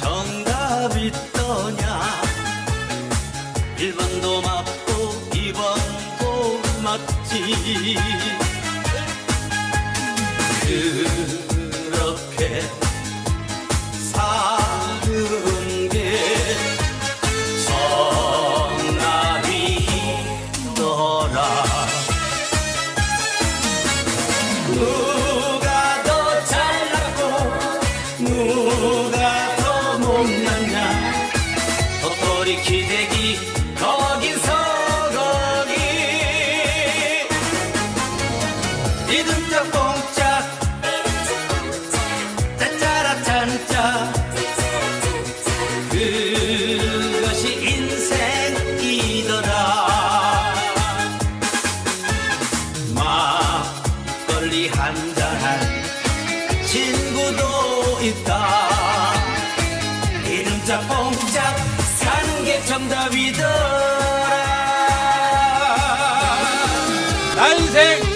정답이 있더냐? 1번도 맞고 2번도 맞지. 그렇게 사는 게 정답이더라 누가 더 못났냐? 도토리 기대기 거기서 거기. 이등짝 뽕짝 짜짜라 짠짜. 그것이 인생이더라 막걸리 한잔한 친구도 있다. 이름자 뽕짝 사는 게 정답이더라. 난생!